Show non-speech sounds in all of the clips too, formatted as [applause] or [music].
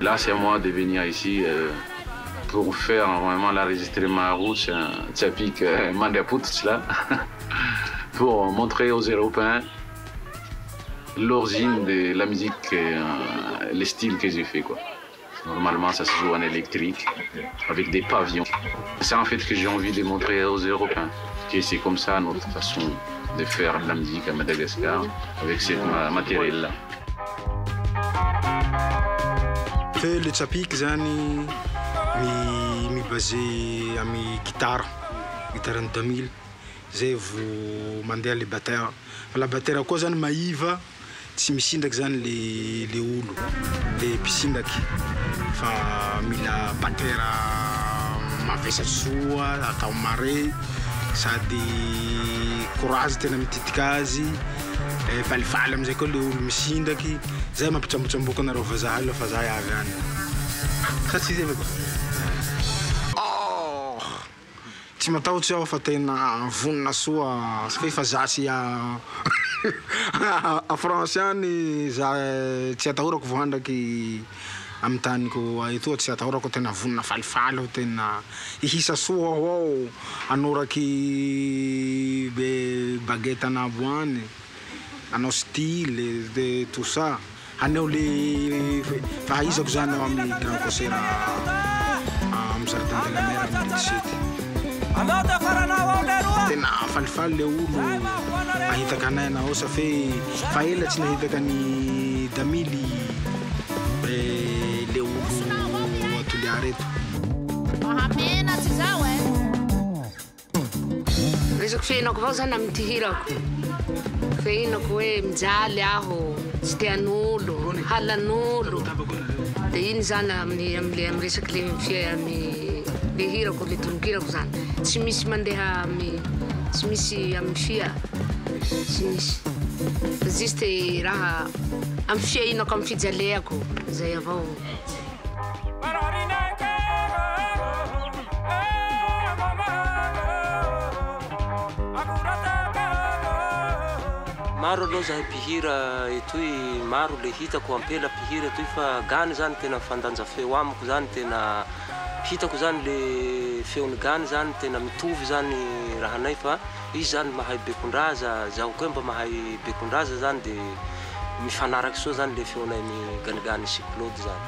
Là, c'est moi de venir ici euh, pour faire vraiment l'enregistrement rouge, un Tchapik euh, [laughs] là, [laughs] pour montrer aux Européens l'origine de la musique, euh, le style que j'ai fait. Quoi. Normalement, ça se joue en électrique, avec des pavillons. C'est en fait que j'ai envie de montrer aux Européens que c'est comme ça notre façon de faire de la musique à Madagascar, avec ce matériel-là. le tsapiky zany mi mibase amy gitara gitarany damily zay vo mandeha le batera fa la batera koa zany maiva tsy misindraky zany le le fa mila batera mavesatry soa atao mare sady courage tena mititika azy. Eh, Falifaly amizay koa le olo misindraky zay mampitsambotsamboko anareo vazaha lafa za avy any. Sa tsy zay oh! tsy matahotsy aho fa tena vonina soa. Sy fefa zasy a [laughs] france any za eh, tsy atahorako voandraky amy taniko aitoa e tsy atahorako tena vonina falifaly aho tena ihisa soa aho ao. Anoraky be bageta anabo any anao style de tout ça. Aneo le fahaizako zany ao amin'ny grand concert amy jardin de la mer amy dixsety tena falifaly le olo mahitaka anay anao sa fe fa ela tsy nahitaka ny damily reto mahamenatsy zao e eh? resako fiainako avao zany amity hirako fiainako hoe mijaly aho tsy tean'olo halan'olo. De iny zany amin'ny amle amy resaky le fia amy le hirako le tolokirako zany. Tsy misy mandeha amy tsy misy amy fia. Tsy misy. Juste raha amy fiainako amy fijaleako. Zay avao. maro aloha zahay mpihira etoy maro le hitako ampela mpihira etoy fa gany zany tena fandanja feo amiko zany tena hitako zany le feony gany zany tena mitovy zany rahanay fa izy zany mahay bekondraza zaho koa mba mahay bekondraza zany de mifanaraky soa zany le feonay ny miganigany cyclode zany.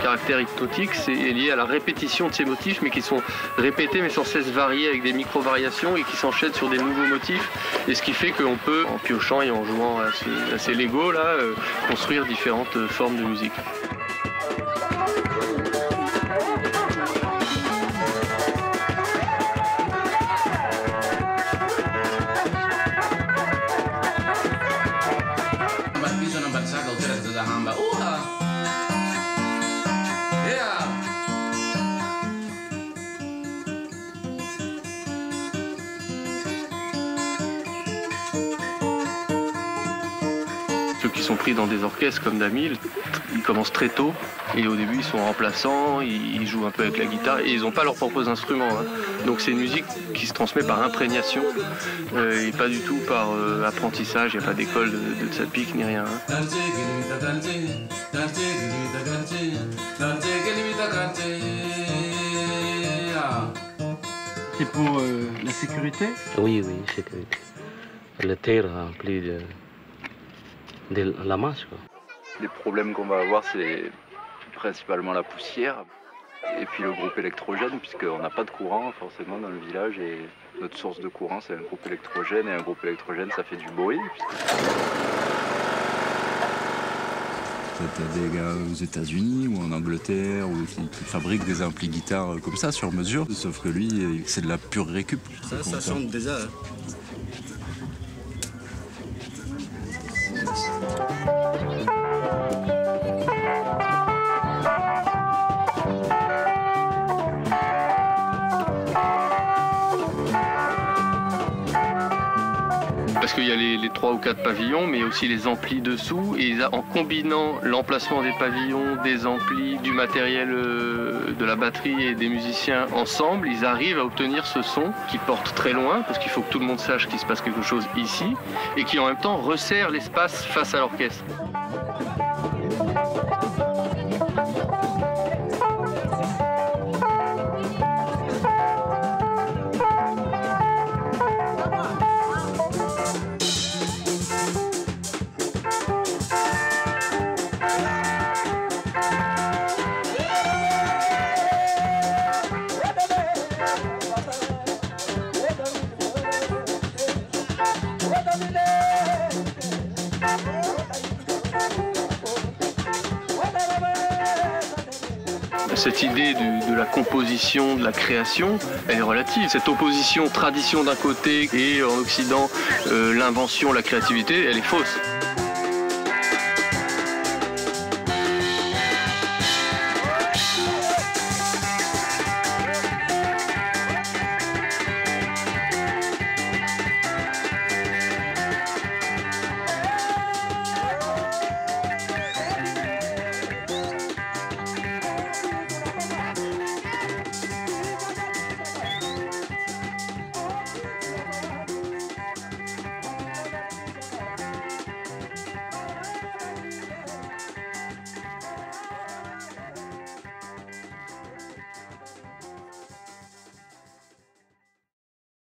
Caractère hypnotique, c'est lié à la répétition de ces motifs, mais qui sont répétés, mais sans cesse variés avec des micro-variations et qui s'enchaînent sur des nouveaux motifs. Et ce qui fait qu'on peut, en piochant et en jouant à ces, à là, euh, construire différentes euh, formes de musique. Qui sont pris dans des orchestres comme Damil, ils commencent très tôt et au début ils sont remplaçants, ils jouent un peu avec la guitare et ils n'ont pas leurs propres instruments. hein. Donc c'est une musique qui se transmet par imprégnation euh, et pas du tout par euh, apprentissage, il n'y a pas d'école de, de Tsapik ni rien. hein. C'est pour euh, la sécurité? Oui, oui, sécurité. Le terre rempli de, de la masse. Quoi. Les problèmes qu'on va avoir, c'est principalement la poussière et puis le groupe électrogène, puisqu'on n'a pas de courant forcément dans le village et notre source de courant, c'est un groupe électrogène et un groupe électrogène, ça fait du bruit. T'as des gars aux États-Unis ou en Angleterre ou qui, qui fabriquent des amplis guitares comme ça sur mesure, sauf que lui, c'est de la pure récup. Ça, ça sonne déjà. hein. Thank you. Parce qu'il y a les, les trois ou quatre pavillons, mais aussi les amplis dessous. Et en combinant l'emplacement des pavillons, des amplis, du matériel euh, de la batterie et des musiciens ensemble, ils arrivent à obtenir ce son qui porte très loin, parce qu'il faut que tout le monde sache qu'il se passe quelque chose ici, et qui en même temps resserre l'espace face à l'orchestre. Cette idée de, la composition, de la création, elle est relative. Cette opposition tradition d'un côté et en Occident euh, l'invention, la créativité, elle est fausse.